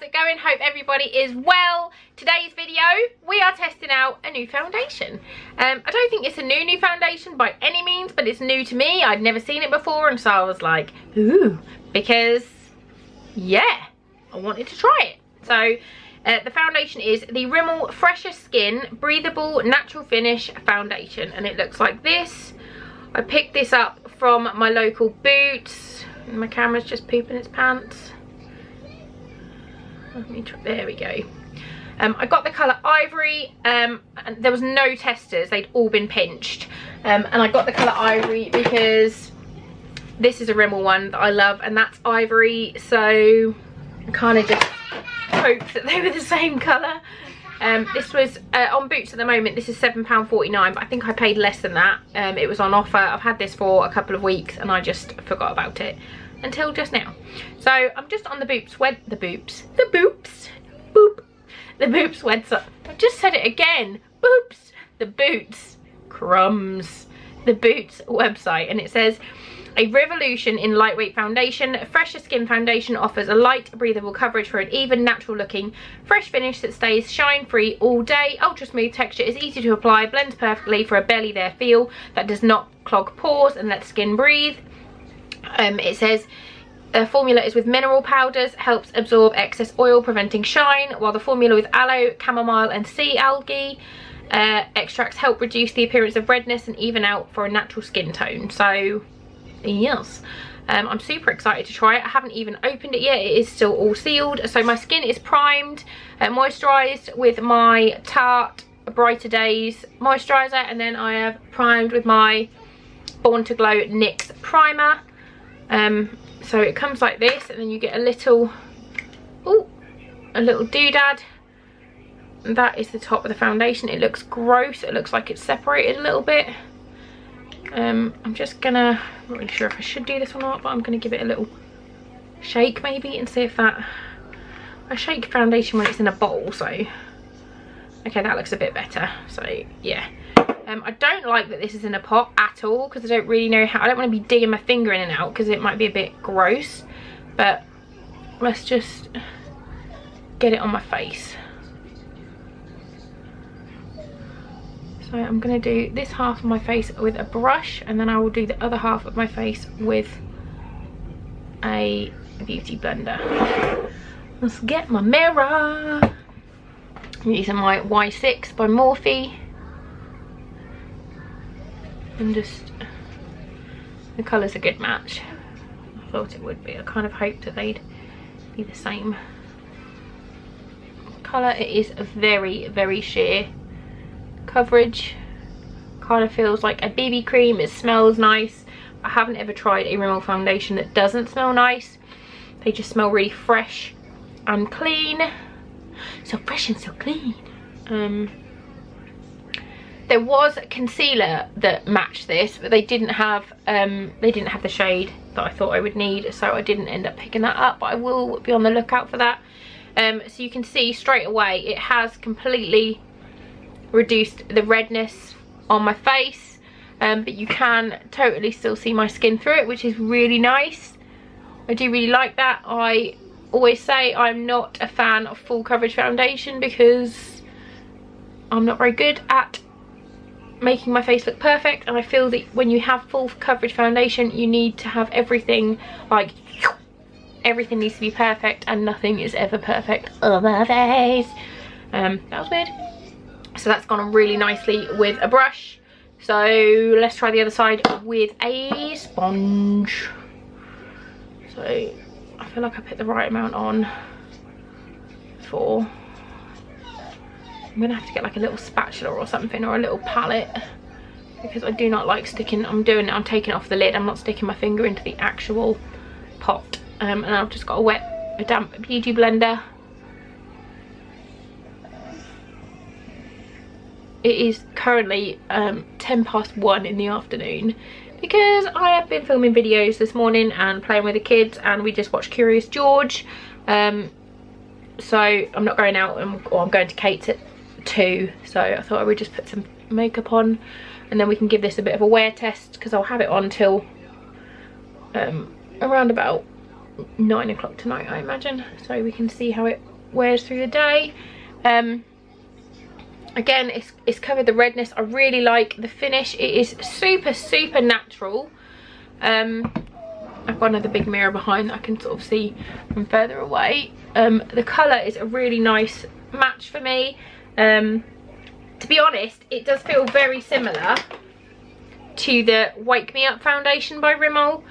how's it going? Hope everybody is well. Today's video, we are testing out a new foundation. Um, I don't think it's a new new foundation by any means, but it's new to me. I'd never seen it before and so I was like, ooh, because yeah, I wanted to try it. So uh, the foundation is the Rimmel Fresher Skin Breathable Natural Finish Foundation and it looks like this. I picked this up from my local Boots. My camera's just pooping its pants. There we go. Um, I got the colour Ivory, um, and there was no testers, they'd all been pinched. Um, and I got the colour Ivory because this is a Rimmel one that I love, and that's Ivory, so I kind of just hoped that they were the same colour. Um, this was uh, on Boots at the moment, this is £7.49, but I think I paid less than that. Um, it was on offer. I've had this for a couple of weeks and I just forgot about it until just now. So I'm just on the Boops web, the Boops, the Boops, boop, the Boops website. I just said it again, Boops, the Boots, crumbs, the Boots website, and it says, a revolution in lightweight foundation. Fresher Skin Foundation offers a light, breathable coverage for an even, natural looking, fresh finish that stays shine free all day. Ultra smooth texture is easy to apply, blends perfectly for a belly there feel that does not clog pores and let skin breathe. Um, it says the formula is with mineral powders, helps absorb excess oil, preventing shine, while the formula with aloe, chamomile and sea algae uh, extracts help reduce the appearance of redness and even out for a natural skin tone. So yes. Um, i'm super excited to try it. I haven't even opened it yet. It is still all sealed. So my skin is primed and moisturized with my tarte brighter days moisturizer and then i have primed with my born to glow nyx primer um, so it comes like this and then you get a little oh a little doodad. That is the top of the foundation. It looks gross. It looks like it's separated a little bit. Um, I'm just gonna, not really sure if I should do this or not, but I'm gonna give it a little shake maybe and see if that, I shake foundation when it's in a bowl, so, okay, that looks a bit better, so yeah. Um, I don't like that this is in a pot at all because I don't really know how, I don't want to be digging my finger in and out because it might be a bit gross, but let's just get it on my face. So I'm going to do this half of my face with a brush and then I will do the other half of my face with a beauty blender. Let's get my mirror. I'm using my Y6 by Morphe. And just, the colour's a good match. I thought it would be. I kind of hoped that they'd be the same colour. It is very, very sheer coverage kind of feels like a BB cream it smells nice I haven't ever tried a Rimmel foundation that doesn't smell nice they just smell really fresh and clean so fresh and so clean um there was a concealer that matched this but they didn't have um they didn't have the shade that I thought I would need so I didn't end up picking that up but I will be on the lookout for that. Um so you can see straight away it has completely reduced the redness on my face um, but you can totally still see my skin through it which is really nice. I do really like that. I always say I'm not a fan of full coverage foundation because I'm not very good at making my face look perfect and I feel that when you have full coverage foundation you need to have everything like everything needs to be perfect and nothing is ever perfect on my face. Um that was weird. So that's gone on really nicely with a brush. So let's try the other side with a sponge. So I feel like I put the right amount on for I'm gonna have to get like a little spatula or something or a little palette. Because I do not like sticking I'm doing I'm taking off the lid I'm not sticking my finger into the actual pot. Um, and I've just got a wet a damp beauty blender. It is currently um, 10 past 1 in the afternoon because I have been filming videos this morning and playing with the kids and we just watched Curious George. Um, so I'm not going out and, or I'm going to Kate's 2 so I thought I would just put some makeup on and then we can give this a bit of a wear test because I'll have it on till um, around about 9 o'clock tonight I imagine so we can see how it wears through the day. Um, again, it's, it's covered the redness. I really like the finish. It is super, super natural. Um, I've got another big mirror behind that I can sort of see from further away. Um, the colour is a really nice match for me. Um, to be honest, it does feel very similar to the Wake Me Up foundation by Rimmel.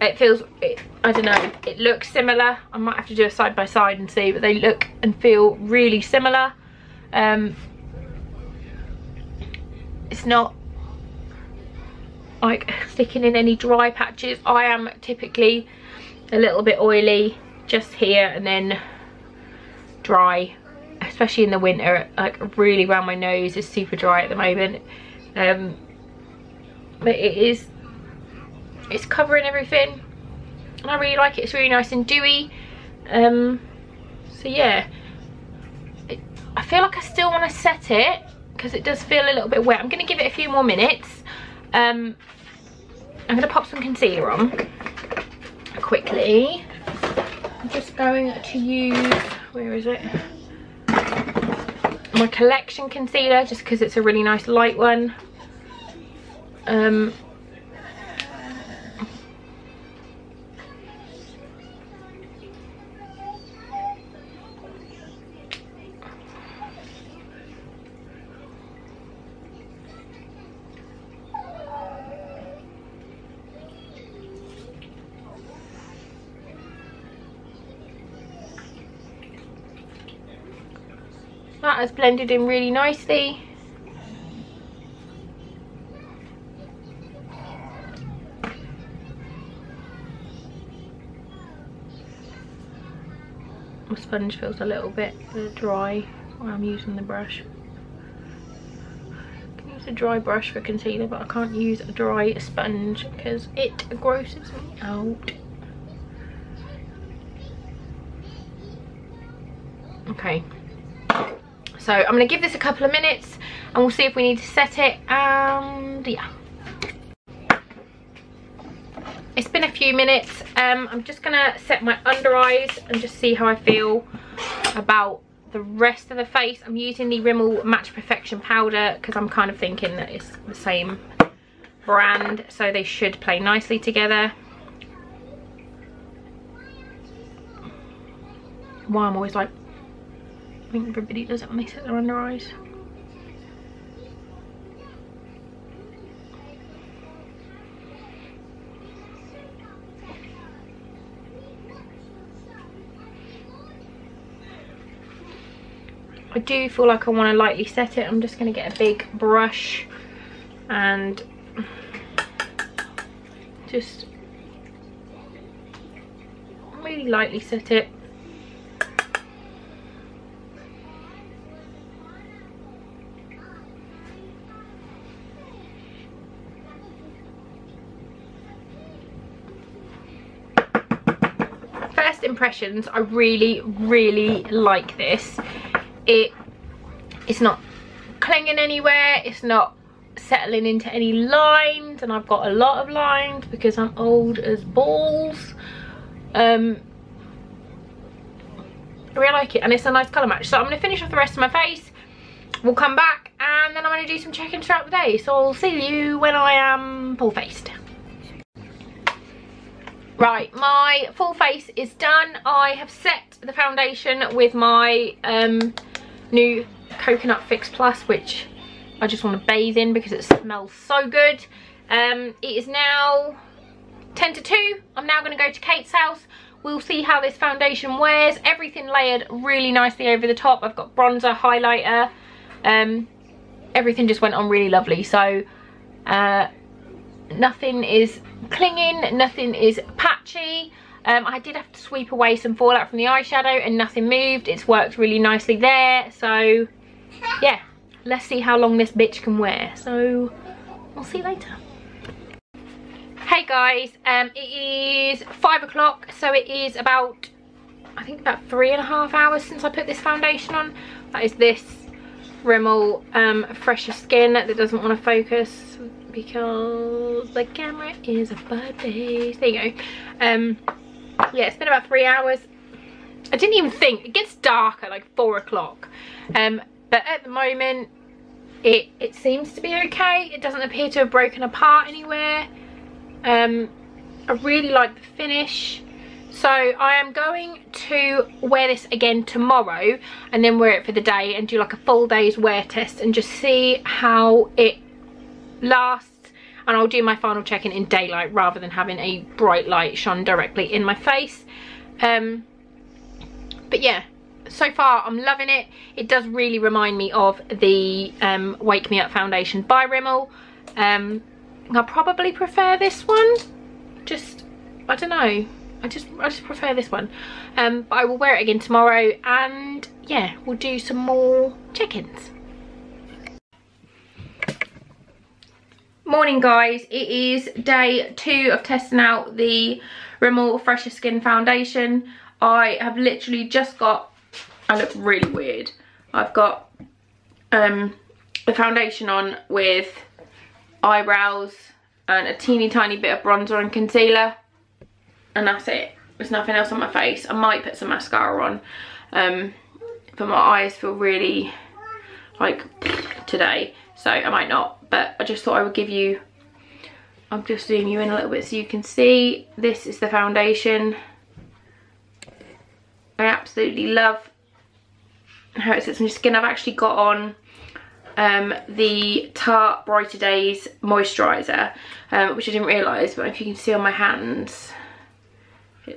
It feels, it, I don't know, it looks similar. I might have to do a side by side and see, but they look and feel really similar. Um, it's not like sticking in any dry patches. I am typically a little bit oily just here and then dry especially in the winter like really around my nose is super dry at the moment. Um but it is it's covering everything. And I really like it it's really nice and dewy. Um so yeah. It, I feel like I still want to set it because it does feel a little bit wet. I'm going to give it a few more minutes. Um I'm going to pop some concealer on quickly. I'm just going to use where is it my collection concealer just because it's a really nice light one. Um, That has blended in really nicely. My sponge feels a little bit dry while I'm using the brush. I can use a dry brush for concealer but I can't use a dry sponge because it grosses me out. Okay, so I'm going to give this a couple of minutes and we'll see if we need to set it and yeah. It's been a few minutes. Um, I'm just going to set my under eyes and just see how I feel about the rest of the face. I'm using the Rimmel Match Perfection powder because I'm kind of thinking that it's the same brand so they should play nicely together. Why I'm always like I think everybody does it they set their under eyes. I do feel like I want to lightly set it. I'm just going to get a big brush and just really lightly set it. Impressions. I really really like this. It it's not clinging anywhere. It's not settling into any lines and i've got a lot of lines because i'm old as balls. Um i really like it and it's a nice color match. So i'm going to finish off the rest of my face. We'll come back and then i'm going to do some check-ins throughout the day. So i'll see you when i am full faced Right, my full face is done. I have set the foundation with my um, new Coconut Fix Plus, which I just want to bathe in because it smells so good. Um, it is now 10 to 2. I'm now going to go to Kate's house. We'll see how this foundation wears. Everything layered really nicely over the top. I've got bronzer, highlighter. Um, everything just went on really lovely. So uh, nothing is clinging, nothing is patchy. Um, I did have to sweep away some fallout from the eyeshadow and nothing moved. It's worked really nicely there. So yeah, let's see how long this bitch can wear. So I'll see you later. Hey guys, um, it is five o'clock. So it is about, I think about three and a half hours since I put this foundation on. That is this Rimmel um, Fresher Skin that doesn't want to focus because the camera is a bud base. There you go. Um, yeah, it's been about three hours. I didn't even think. It gets dark at like four o'clock. Um but at the moment it it seems to be okay. It doesn't appear to have broken apart anywhere. Um I really like the finish. So I am going to wear this again tomorrow and then wear it for the day and do like a full day's wear test and just see how it lasts and I'll do my final check-in in daylight rather than having a bright light shone directly in my face. Um, but yeah, so far I'm loving it. It does really remind me of the um, Wake Me Up foundation by Rimmel. Um, I probably prefer this one. Just, I don't know. I just I just prefer this one um but I will wear it again tomorrow and yeah we'll do some more check-ins morning guys it is day two of testing out the Rimmel Fresher Skin foundation I have literally just got I look really weird I've got um the foundation on with eyebrows and a teeny tiny bit of bronzer and concealer and that's it. There's nothing else on my face. I might put some mascara on, um, but my eyes feel really like today, so I might not. But I just thought I would give you, I'll just zoom you in a little bit so you can see. This is the foundation. I absolutely love how it sits on your skin. I've actually got on um, the Tarte Brighter Days moisturiser, um, which I didn't realise, but if you can see on my hands,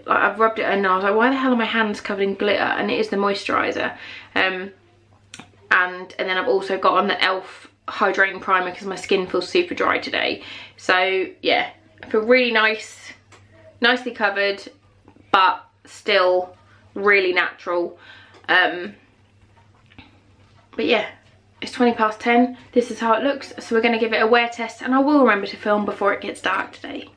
I've rubbed it and I was like, why the hell are my hands covered in glitter? And it is the moisturiser. Um, and, and then I've also got on the e.l.f. hydrating primer because my skin feels super dry today. So yeah, I feel really nice, nicely covered, but still really natural. Um, but yeah, it's 20 past 10. This is how it looks. So we're going to give it a wear test and I will remember to film before it gets dark today.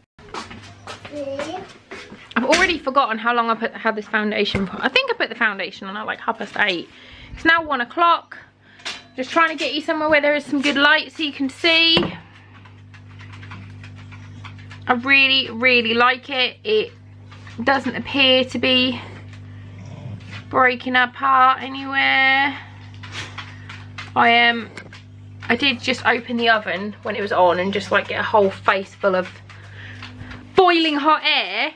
I've already forgotten how long I put had this foundation for. I think I put the foundation on at like half past eight. It's now one o'clock. Just trying to get you somewhere where there is some good light so you can see. I really, really like it. It doesn't appear to be breaking apart anywhere. I am, um, I did just open the oven when it was on and just like get a whole face full of boiling hot air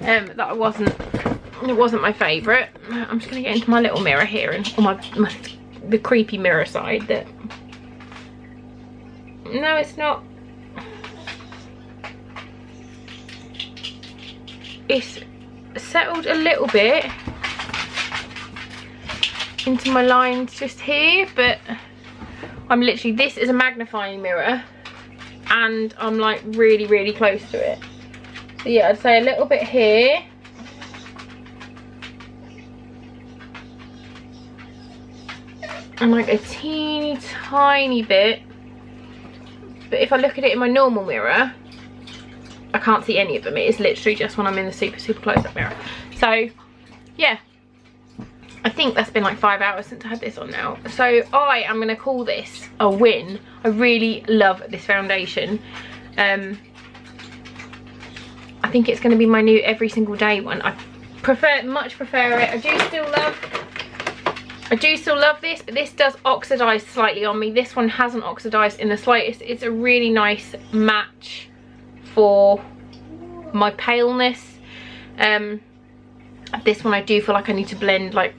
um, that wasn't it wasn't my favourite. I'm just gonna get into my little mirror here and on my, my the creepy mirror side that no it's not it's settled a little bit into my lines just here but I'm literally this is a magnifying mirror and I'm like really really close to it so yeah, I'd say a little bit here. And like a teeny tiny bit. But if I look at it in my normal mirror, I can't see any of them. It is literally just when I'm in the super, super close-up mirror. So, yeah. I think that's been like five hours since I had this on now. So I am going to call this a win. I really love this foundation. Um, I think it's going to be my new every single day one. I prefer, much prefer it. I do still love, I do still love this, but this does oxidize slightly on me. This one hasn't oxidized in the slightest. It's a really nice match for my paleness. Um, this one I do feel like I need to blend like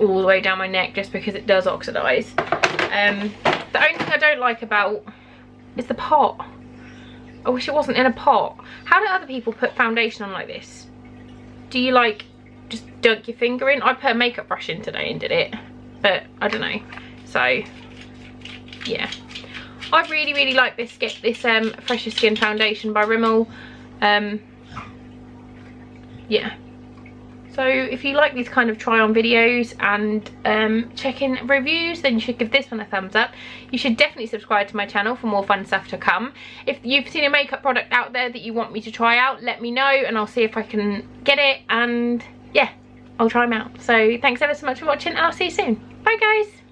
all the way down my neck just because it does oxidize. Um, the only thing I don't like about is the pot. I wish it wasn't in a pot. How do other people put foundation on like this? Do you like just dunk your finger in? I put a makeup brush in today and did it. But I don't know. So yeah. I really, really like this get this um Fresher Skin foundation by Rimmel. Um yeah so if you like these kind of try on videos and um, check-in reviews, then you should give this one a thumbs up. You should definitely subscribe to my channel for more fun stuff to come. If you've seen a makeup product out there that you want me to try out, let me know and I'll see if I can get it and yeah, I'll try them out. So thanks ever so much for watching I'll see you soon. Bye guys!